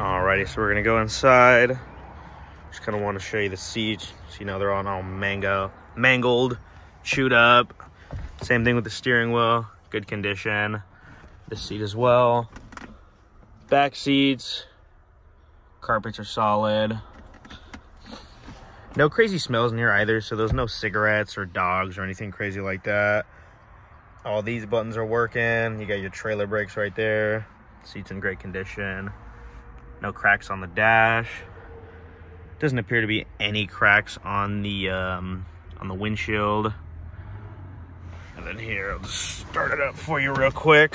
Alrighty, so we're gonna go inside. Just kind of want to show you the seats. So you know they're all, all mango, mangled, chewed up. Same thing with the steering wheel, good condition. The seat as well. Back seats, carpets are solid. No crazy smells in here either, so there's no cigarettes or dogs or anything crazy like that. All these buttons are working. You got your trailer brakes right there. Seats in great condition. No cracks on the dash. Doesn't appear to be any cracks on the um, on the windshield. And then here, I'll just start it up for you real quick.